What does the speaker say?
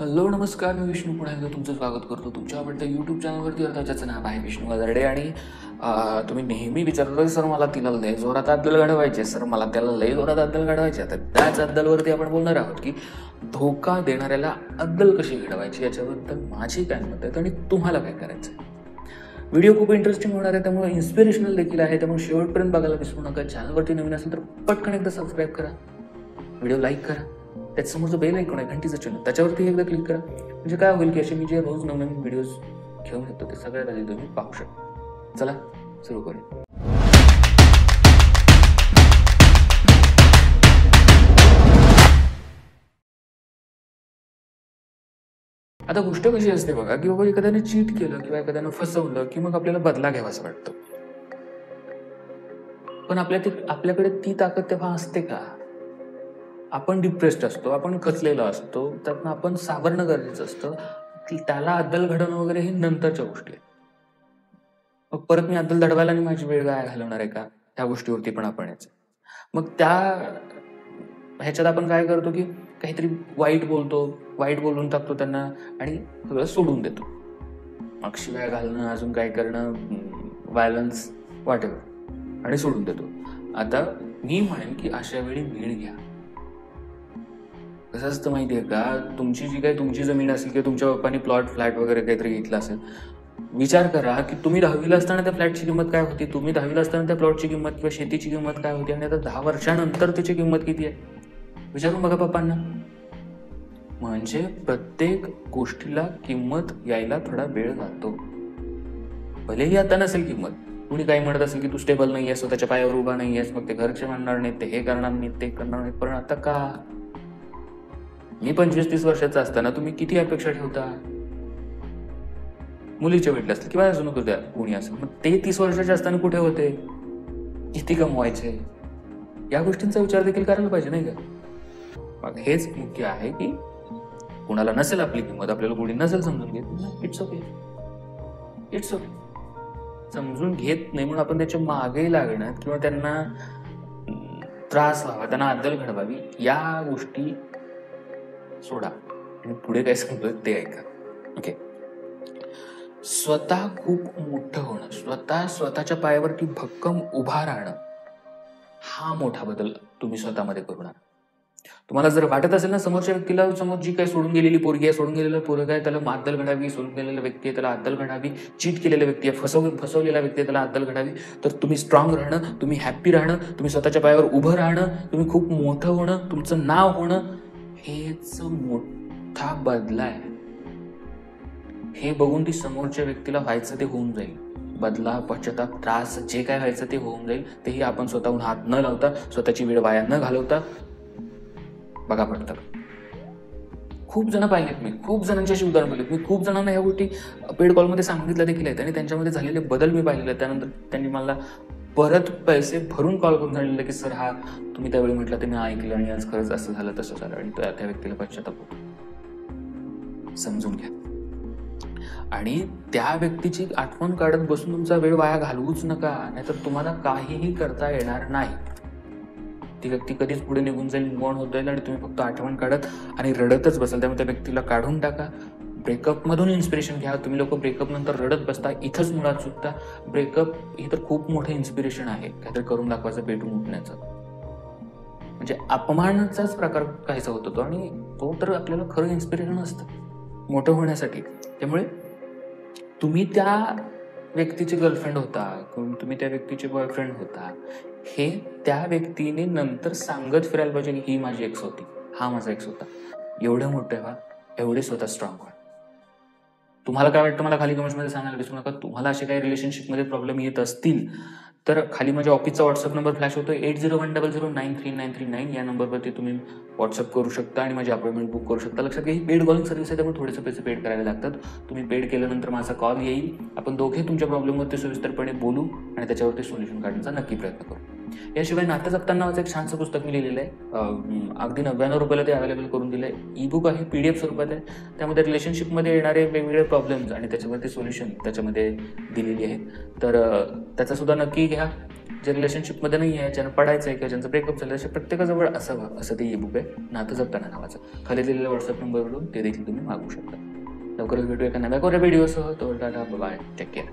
Hello नमस्कार मी विष्णू. पुन्हा एकदा तुमचं स्वागत करतो तुमच्या आवडत्या यूट्यूब चॅनलवरती अर्थाच्याचं नाव आहे विष्णू गजाडे आणि तुम्ही नेहमी विचारता सर मला तिला लय जोरात अद्दल घडवायचे सर मला त्याला लय जोरात अद्दल घडवायचे तर त्याच अद्दलवरती आपण बोलणार आहोत की धोका देणाऱ्याला अद्दल कशी घडवायची याच्याबद्दल माझी काय मत आहेत आणि तुम्हाला काय करायचं आहे. व्हिडिओ खूप इंटरेस्टिंग होणार आहे त्यामुळे इन्स्पिरेशनल देखील आहे. त्यामुळे शेवटपर्यंत बघायला विसरू नका. चॅनलवरती नवीन असेल तर पटकन एकदा सबस्क्राईब करा. व्हिडिओ लाईक करा. त्याच्यासमोर जो बेल ऐकून आहे? घंटीचं चिन्ह त्याच्यावरती एकदा क्लिक करा. म्हणजे काय होईल की असे मी जे रोज नवनवीन व्हिडिओज घेऊन येतो ते सगळ्यात आधी तुम्ही पाहू शकता. चला सुरू करू आता गोष्ट कशी असते बघा की बाबा एखाद्याने चीट केलं किंवा एखाद्यानं फसवलं की मग आपल्याला बदला घ्यावासा वाटतो. पण आपल्या ती आपल्याकडे ती ताकद तेव्हा असते का? आपण डिप्रेस्ड असतो आपण कचलेला असतो त्यातनं आपण सावरणं गरजेचं असतं. की त्याला अद्दल घडवणं वगैरे हे नंतरच्या गोष्टी आहेत. मग परत मी अद्दल दडवायला आणि माझी वेळ काय घालवणार आहे का? ह्या गोष्टीवरती पण आपण यायचं. मग त्या ह्याच्यात आपण काय करतो की काहीतरी वाईट बोलतो वाईट बोलून टाकतो त्यांना आणि सगळं सोडून देतो. मग शिवाय घालणं अजून काय करणं व्हायलन्स वाटेल आणि सोडून देतो. आता मी म्हणेन की अशा वेळी वेळ घ्या. कसं असतं माहिती आहे का? तुमची जी काही तुमची जमीन असेल किंवा तुमच्या पप्पानी प्लॉट फ्लॅट वगैरे काहीतरी घेतला असेल विचार करा की तुम्ही दहावीला असताना त्या फ्लॅटची किंमत काय होती? तुम्ही दहावीला असताना त्या प्लॉटची किंमत किंवा शेतीची किंमत काय होती? आणि आता दहा वर्षानंतर त्याची किंमत किती आहे? विचारून बघा पप्पांना. म्हणजे प्रत्येक गोष्टीला किंमत यायला थोडा वेळ लागतो. भलेही आता नसेल किंमत. कुणी काही म्हणत असेल की तू स्टेबल नाही आहेस स्वतःच्या पायावर उभा नाही आहेस मग ते घरचे म्हणणार नाहीत ते हे करणार नाहीत ते करणार नाहीत पण आता का? मी पंचवीस तीस वर्षाचा असताना तुम्ही किती अपेक्षा ठेवता? मुलीच्या भेटल्या असतील किंवा अजून द्या कोणी असं? मग ते तीस वर्षाचे असताना कुठे होते? किती कमवायचे? या गोष्टींचा विचार देखील करायला पाहिजे नाही का? मग हेच मुख्य आहे की कुणाला नसेल आपली किंमत आपल्याला कोणी नसेल समजून घेत इट्स ओके इट्स ओके समजून घेत नाही म्हणून आपण त्याच्यामागे लागण्यात किंवा त्यांना त्रास व्हावा त्यांना अद्दल घडवावी या गोष्टी सोडा. आणि पुढे काय सांगतोय ते ऐका. ओके स्वतः खूप मोठं होणं स्वतः स्वतःच्या पायावरती भक्कम उभा राहणं हा मोठा बदल तुम्ही स्वतःमध्ये करू तुम्हाला जर वाटत असेल ना समोरच्या व्यक्तीला समोर जी काय सोडून गेलेली पोरगी आहे सोडून गेलेलं पोरग आहे त्याला मादल घडावी सोडून गेलेला व्यक्ती आहे त्याला अद्दल घडावी चीट केलेला व्यक्ती आहे फसव फसवलेला व्यक्ती आहे त्याला अद्दल घडावी तर तुम्ही स्ट्रॉंग राहणं तुम्ही हॅप्पी राहणं तुम्ही स्वतःच्या पायावर उभं राहणं तुम्ही खूप मोठं होणं तुमचं नाव होणं हेच मोठा बदला आहे. हे बघून ती समोरच्या व्यक्तीला व्हायचं ते होऊन जाईल. बदला पश्चाताप त्रास जे काय व्हायचं ते होऊन जाईल. तेही आपण स्वतःहून हात न लावता स्वतःची वेळ वाया न घालवता बघा पडतं खूप जण पाहिलेत मी. खूप जणांच्याशी उदाहरण पाहिलेत मी खूप जणांना ह्या गोष्टी पेड कॉलमध्ये सांगितल्या देखील आहेत आणि त्यांच्यामध्ये झालेले बदल मी पाहिलेले आहेत. त्यानंतर त्यांनी मला परत पैसे भरून कॉल करून सांगितलं की सर हा तुम्ही त्यावेळी म्हटलं ते मी ऐकलं आणि आज खरंच असं झालं तसं झालं. आणि त्या त्या व्यक्तीला पश्चाताप होतो. समजून घ्या. आणि त्या व्यक्तीची आठवण काढत बसून तुमचा वेळ वाया घालवूच नका नाहीतर तुम्हाला काहीही करता येणार नाही. ती व्यक्ती कधीच पुढे निघून जाईल निवण होत जाईल आणि तुम्ही फक्त आठवण काढत आणि रडतच बसाल. त्यामुळे त्या व्यक्तीला काढून टाका. ब्रेकअपमधून इन्स्पिरेशन घ्या. तुम्ही लोक ब्रेकअप नंतर रडत बसता इथंच मुळात चुकता ब्रेकअप हे तर खूप मोठं इन्स्पिरेशन आहे. काहीतरी करून दाखवायचं पेटून उठण्याचं. म्हणजे अपमानाचाच प्रकार काहीसा होतो तो आणि तो तर आपल्याला खरं इन्स्पिरेशन असतं. मोठं होण्यासाठी. त्यामुळे तुम्ही त्या व्यक्तीचे गर्लफ्रेंड होता किंवा तुम्ही त्या व्यक्तीचे बॉयफ्रेंड होता हे त्या व्यक्तीने नंतर सांगत फिरायला पाहिजे की ही माझी एक्स होती. हा माझा एक्स होता. एवढं मोठं व्हा. एवढे स्वतः स्ट्रॉंग व्हा. तुम्हाला काय वाटतं? मला खाली कमेंट्समध्ये सांगायला विसरू नका. तुम्हाला असे काही रिलेशनशिपमध्ये प्रॉब्लेम येत असतील तर खाली माझ्या ऑफिसचा व्हॉट्सअप नंबर फ्लॅश होतो eight zero one double zero nine three nine three nine या नंबरवरती तुम्ही व्हॉट्सअप करू शकता आणि माझी अपॉइंटमेंट बुक करू शकता. लक्षात घ्या ही पेड कॉलिंग सर्व्हिस आहे त्यामुळे थोडेसे पैसे पेड करावे लागतात. तुम्ही पेड केल्यानंतर माझा कॉल येईल. आपण दोघे तुमच्या प्रॉब्लेमवरती सविस्तरपणे बोलू आणि त्याच्यावरती सोल्युशन काढण्याचा नक्की प्रयत्न करू. याशिवाय नातं जपताना नावाचं एक छानसं पुस्तक मी लिहिलेलं आहे. अगदी नव्याण्णव रुपयाला ते अवेलेबल करून दिलं आहे ई बुक आहे पी डी एफ स्वरूपात आहे. त्यामध्ये रिलेशनशिपमध्ये येणारे वेगवेगळे प्रॉब्लेम्स आणि त्याच्यामध्ये सोल्युशन त्याच्यामध्ये दिलेली आहेत. तर त्याचासुद्धा नक्की घ्या. जे रिलेशनशिपमध्ये नाही आहे ज्यांना पडायचं आहे किंवा ज्यांचं ब्रेकअप झालं अशा प्रत्येकाजवळ असावं. असं ते ई बुक आहे नातं जपताना नावाचं. खाली दिलेल्या व्हॉट्सअप नंबरवरून ते देखील तुम्ही मागू शकता. लवकरच भेटू एका नव्या कोऱ्या व्हिडिओसह तो टाटा बाय टेक केअर